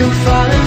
can falling.